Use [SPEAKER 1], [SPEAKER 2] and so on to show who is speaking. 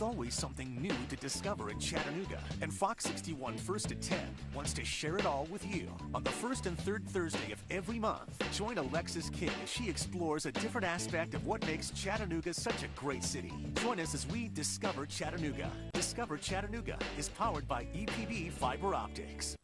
[SPEAKER 1] There's always something new to discover in Chattanooga, and Fox 61 First at 10 wants to share it all with you. On the first and third Thursday of every month, join Alexis King as she explores a different aspect of what makes Chattanooga such a great city. Join us as we discover Chattanooga. Discover Chattanooga is powered by EPB Fiber Optics.